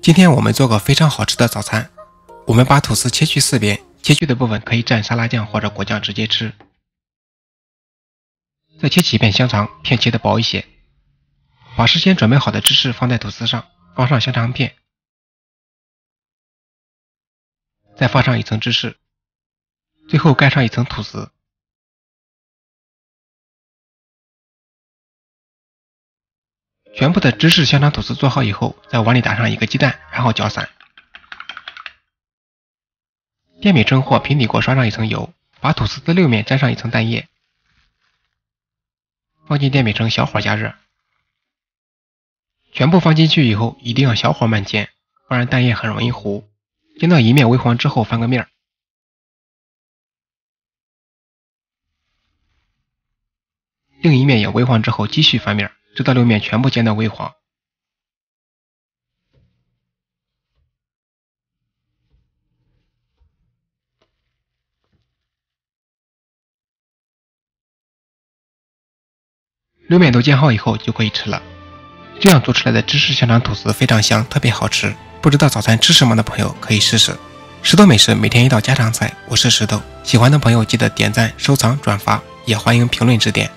今天我们做个非常好吃的早餐。我们把吐司切去四边，切去的部分可以蘸沙拉酱或者果酱直接吃。再切几片香肠，片切的薄一些。把事先准备好的芝士放在吐司上，放上香肠片，再放上一层芝士，最后盖上一层吐司。全部的芝士香肠吐司做好以后，在碗里打上一个鸡蛋，然后搅散。电饼铛或平底锅刷上一层油，把吐司的六面沾上一层蛋液，放进电饼铛小火加热。全部放进去以后，一定要小火慢煎，不然蛋液很容易糊。煎到一面微黄之后翻个面儿，另一面也微黄之后继续翻面儿。直到六面全部煎到微黄，六面都煎好以后就可以吃了。这样做出来的芝士香肠吐司非常香，特别好吃。不知道早餐吃什么的朋友可以试试。石头美食每天一道家常菜，我是石头。喜欢的朋友记得点赞、收藏、转发，也欢迎评论指点。